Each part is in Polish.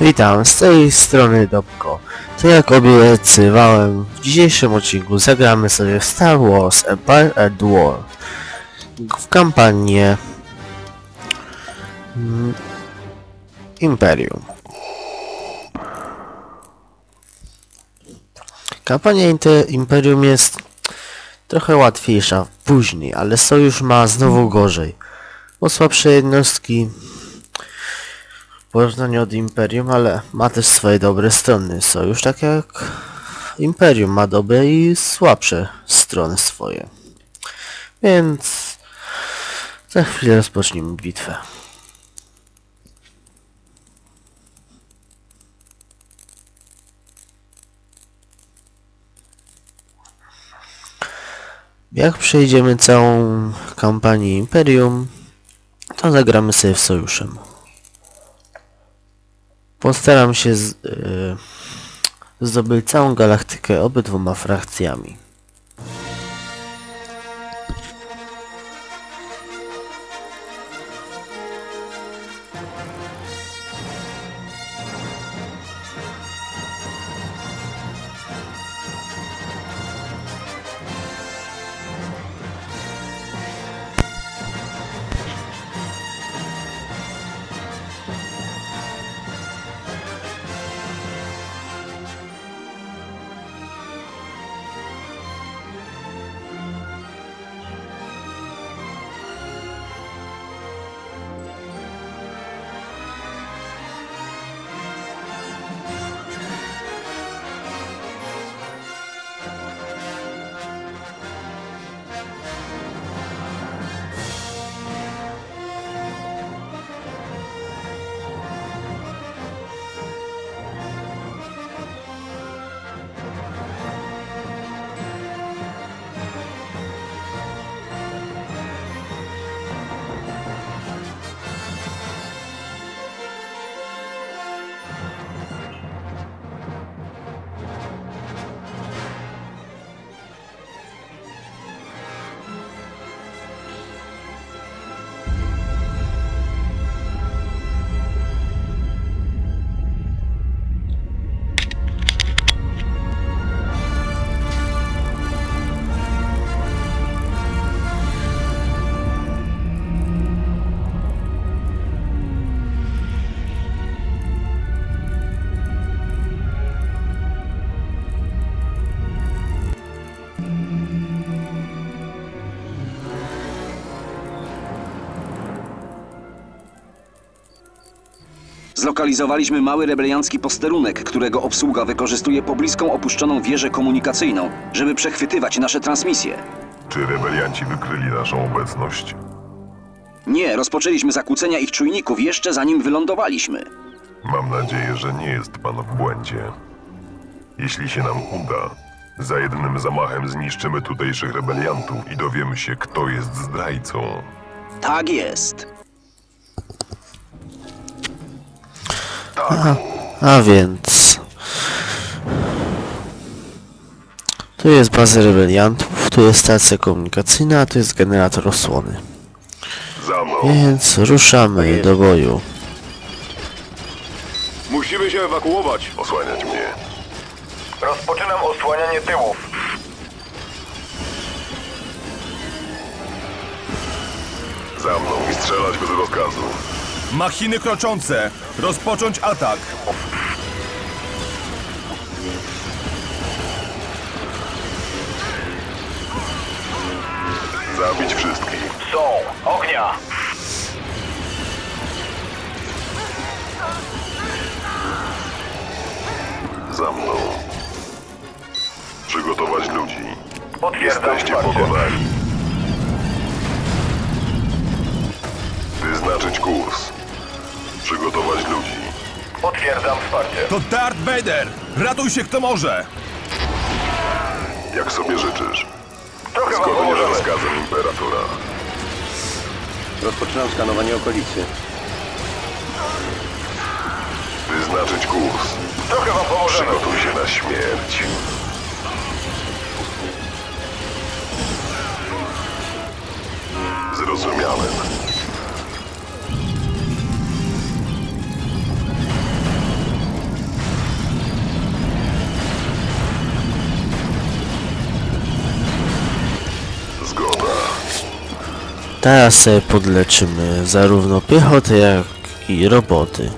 Witam, z tej strony Dobko. To jak obiecywałem, w dzisiejszym odcinku zagramy sobie w Star Wars Empire at War. W kampanię mm, Imperium. Kampania Inte- Imperium jest trochę łatwiejsza później, ale Sojusz ma znowu gorzej. Bo słabsze jednostki w porównaniu od Imperium, ale ma też swoje dobre strony. Sojusz tak jak Imperium ma dobre i słabsze strony swoje. Więc za chwilę rozpoczniemy bitwę. Jak przejdziemy całą kampanię Imperium, to zagramy sobie w sojuszem. Postaram się z, yy, zdobyć całą galaktykę obydwoma frakcjami. Zlokalizowaliśmy mały rebeliancki posterunek, którego obsługa wykorzystuje pobliską opuszczoną wieżę komunikacyjną, żeby przechwytywać nasze transmisje. Czy rebelianci wykryli naszą obecność? Nie, rozpoczęliśmy zakłócenia ich czujników jeszcze zanim wylądowaliśmy. Mam nadzieję, że nie jest pan w błędzie. Jeśli się nam uda, za jednym zamachem zniszczymy tutejszych rebeliantów i dowiemy się, kto jest zdrajcą. Tak jest. A więc... Tu jest baza rebeliantów, tu jest stacja komunikacyjna, a tu jest generator osłony. Za mną! Więc ruszamy do boju. Musimy się ewakuować. Osłaniać mnie. Rozpoczynam osłanianie tyłów. Za mną i strzelać bez rozkazu. Machiny kroczące. Rozpocząć atak. Zabić wszystkich. Są. Ognia. Za mną. Przygotować ludzi. Potwierdzam Jesteście pokonani. Wyznaczyć kurs. Potwierdzam wsparcie. To Darth Vader. Ratuj się kto może. Jak sobie życzysz. Trochę wam Zgodnie z pomożemy. rozkazem Imperatora. Rozpoczynam skanowanie okolicy. Wyznaczyć kurs. Trochę wam pomożemy. Przygotuj się na śmierć. Zrozumiałem. Teraz sobie podleczymy zarówno piechotę, jak i roboty.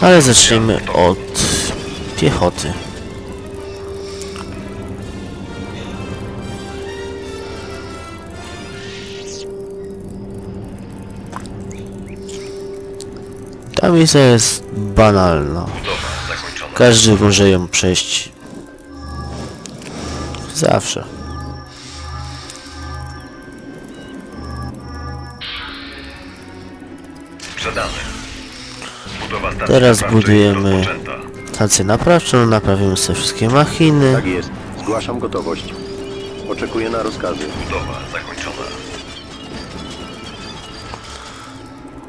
Ale zacznijmy od piechoty. Ta misja jest banalna. Każdy może ją przejść. Zawsze. Teraz budujemy stację naprawczą, naprawimy sobie wszystkie machiny. Tak jest. Zgłaszam gotowość. Oczekuję na rozkazy. Budowa zakończona.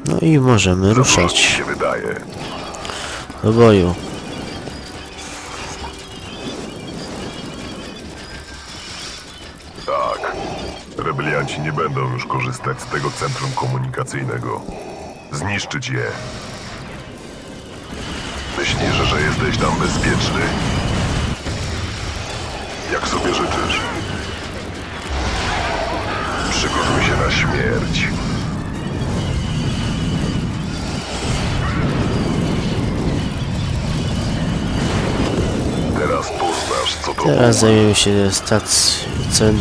No i możemy ruszać się wydaje? do boju. Tak. Rebelianci nie będą już korzystać z tego centrum komunikacyjnego. Zniszczyć je. Myślisz, że jesteś tam bezpieczny? Jak sobie życzysz? Przygotuj się na śmierć. Teraz poznasz, co to Teraz zajmiemy się stac... cen...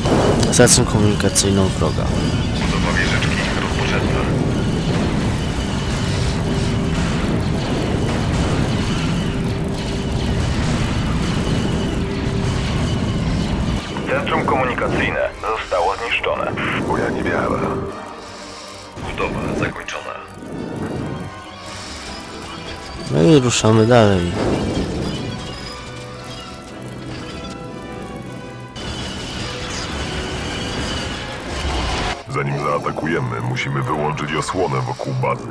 stacją komunikacyjną wroga. Komunikacyjne zostało zniszczone. Moja niewiara. Budowa zakończona. No i ruszamy dalej. Zanim zaatakujemy, musimy wyłączyć osłonę wokół bazy.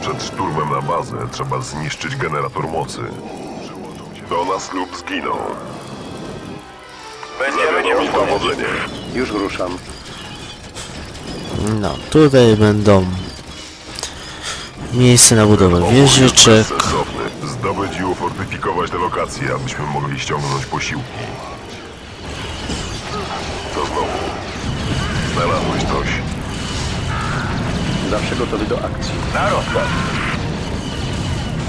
Przed szturmem na bazę trzeba zniszczyć generator mocy. Do nas lub zginą. Już ruszam. No, tutaj będą miejsce na budowę wieżyczek. Zdobyć i ufortyfikować te lokacje, abyśmy mogli ściągnąć posiłki. Co znowu? Znalazłeś coś. Zawsze gotowy do akcji. Na rozkaz.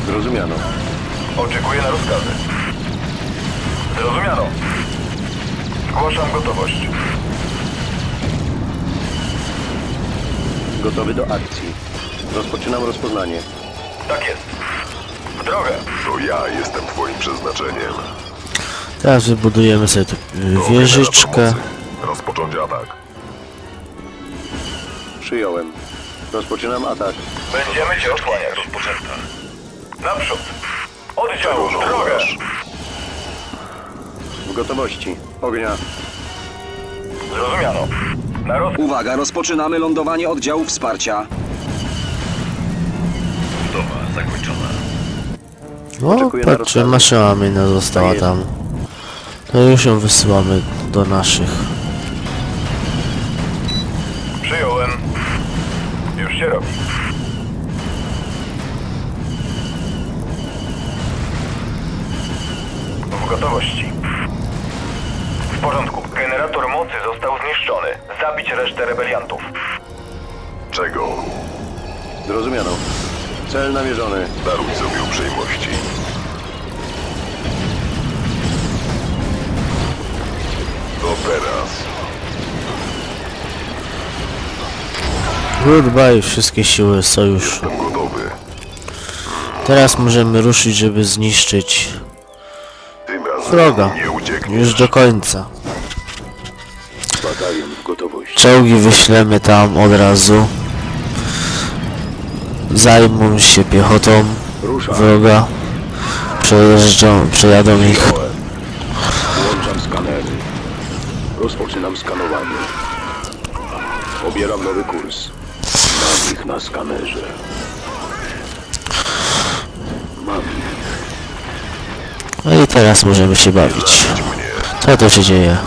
Zrozumiano. Oczekuję na rozkazy. Zrozumiano. Zgłaszam gotowość. Gotowy do akcji. Rozpoczynam rozpoznanie. Tak jest. W drogę. To ja jestem twoim przeznaczeniem. Teraz wybudujemy sobie tu y, wieżyczkę. Rozpocząć atak. Przyjąłem. Rozpoczynam atak. Będziemy cię osłaniać. Rozpoczęta. Naprzód. Oddział w drogę. W gotowości. Ognia. Zrozumiano. Na roz... Uwaga, rozpoczynamy lądowanie oddziału wsparcia. Budowa zakończona. O, Oczekuję na rozkazy. maszyna minna została tam. To już ją wysyłamy do naszych. Przyjąłem. Już się robi. W gotowości. W porządku. Generator mocy został zniszczony. Zabić resztę rebeliantów. Czego? Zrozumiano. Cel namierzony. Daruj sobie uprzejmości. To teraz. Goodbye, wszystkie siły sojuszu. Jestem gotowy. Teraz możemy ruszyć, żeby zniszczyć wroga. Już do końca. Czołgi wyślemy tam od razu. Zajmą się piechotą wroga. Przejeżdżą, przejadą ich. Włączam skanery. Rozpoczynam skanowanie. Pobieram nowy kurs. Mam ich na skanerze. No i teraz możemy się bawić. Co to się dzieje?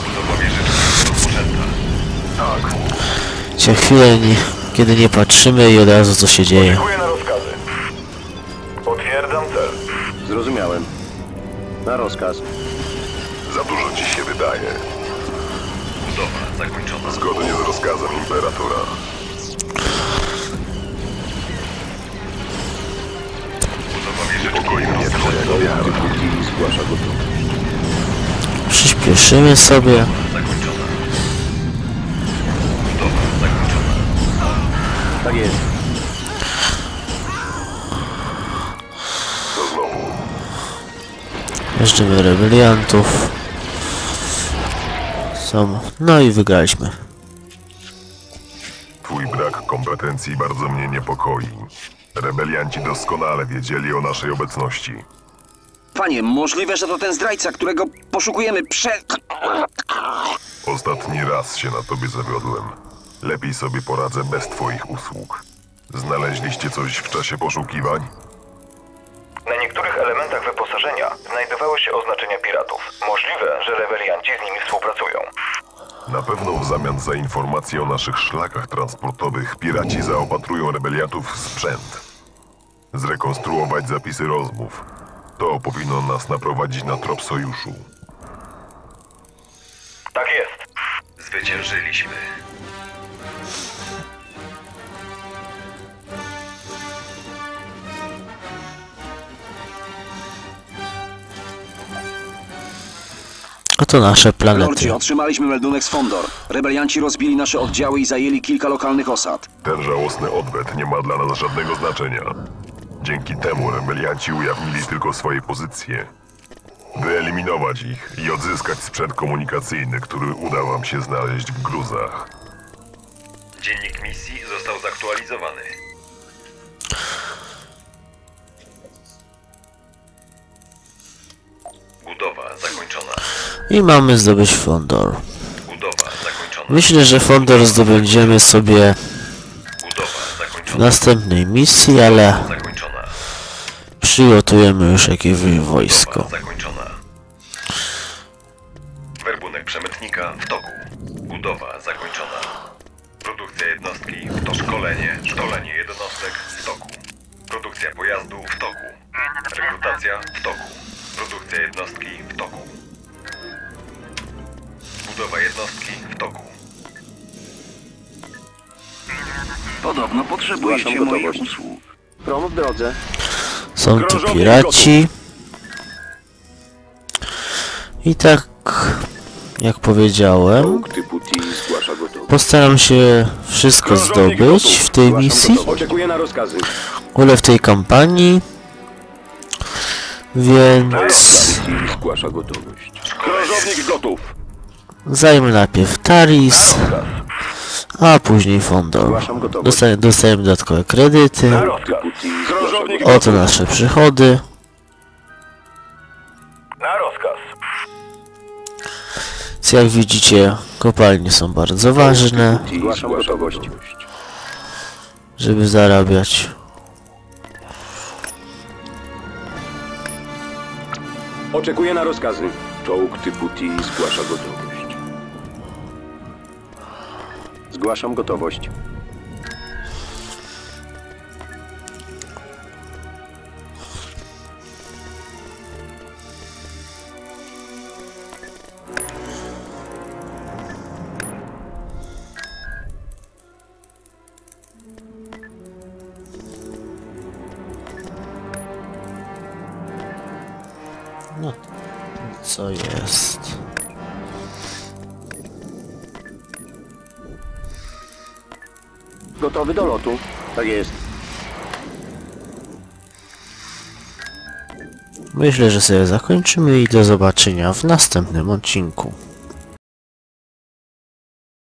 Cię chwilę, nie, kiedy nie patrzymy i od razu co się dzieje. na rozkazy. Potwierdzam cel. Zrozumiałem. Na rozkaz. Za dużo ci się wydaje. Budowa zakończona. Zgodnie z rozkazem Imperatora. Budowa wieżyczki. Niepokoi zgłasza gotowość. Przyspieszymy sobie. Zakończona. Budowa zakończona. Tak jest. Znowu? Jeżdżymy rebeliantów. Są. No i wygraliśmy. Twój brak kompetencji bardzo mnie niepokoi. Rebelianci doskonale wiedzieli o naszej obecności. Panie, możliwe, że to ten zdrajca, którego poszukujemy prze... Ostatni raz się na tobie zawiodłem. Lepiej sobie poradzę bez twoich usług. Znaleźliście coś w czasie poszukiwań? Na niektórych elementach wyposażenia znajdowały się oznaczenia piratów. Możliwe, że rebelianci z nimi współpracują. Na pewno w zamian za informacje o naszych szlakach transportowych piraci zaopatrują rebeliantów w sprzęt. Zrekonstruować zapisy rozmów. To powinno nas naprowadzić na trop sojuszu. Tak jest. Zwyciężyliśmy. Oto nasze planety. Lordzie, otrzymaliśmy meldunek z Fondor. Rebelianci rozbili nasze oddziały i zajęli kilka lokalnych osad. Ten żałosny odwet nie ma dla nas żadnego znaczenia. Dzięki temu rebelianci ujawnili tylko swoje pozycje. Wyeliminować ich i odzyskać sprzęt komunikacyjny, który uda wam się znaleźć w gruzach. Dziennik misji został zaktualizowany. Budowa zakończona. I mamy zdobyć Fondor. Budowa zakończona. Myślę, że Fondor zdobędziemy sobie w następnej misji, ale Zakończona. Przygotujemy już jakieś wojsko. Budowa zakończona. Werbunek przemytnika w toku. Budowa zakończona. Produkcja jednostki w to szkolenie. Szkolenie jednostek w toku. Produkcja pojazdu w toku. Rekrutacja w toku. Produkcja jednostki w toku. Budowa jednostki w toku. Podobno potrzebujecie moich usług. Prom w drodze. Są tu piraci. I tak, jak powiedziałem, postaram się wszystko zdobyć w tej misji, ale w tej kampanii. Więc zajmę najpierw Taris, a później gotowość. Dostajemy, dostajemy dodatkowe kredyty. Oto nasze przychody. Więc jak widzicie, kopalnie są bardzo ważne, żeby zarabiać. Oczekuję na rozkazy. Czołg typu T zgłasza gotowość. Zgłaszam gotowość. No, co jest? Gotowy do lotu. Tak jest. Myślę, że sobie zakończymy i do zobaczenia w następnym odcinku.